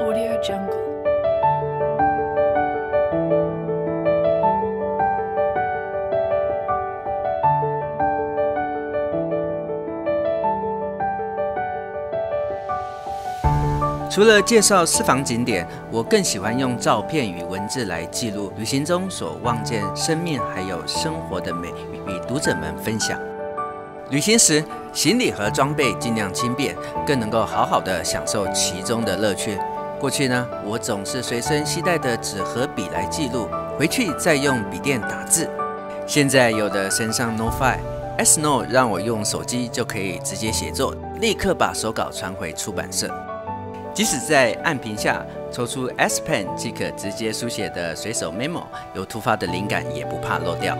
audio jungle 除了介绍私房景点，我更喜欢用照片与文字来记录旅行中所望见生命还有生活的美与读者们分享。旅行时，行李和装备尽量轻便，更能够好好的享受其中的乐趣。过去呢，我总是随身携带的纸和笔来记录，回去再用笔电打字。现在有的身上 No File S Note，让我用手机就可以直接写作，立刻把手稿传回出版社。即使在暗屏下抽出 S Pen 即可直接书写的随手 memo，有突发的灵感也不怕漏掉。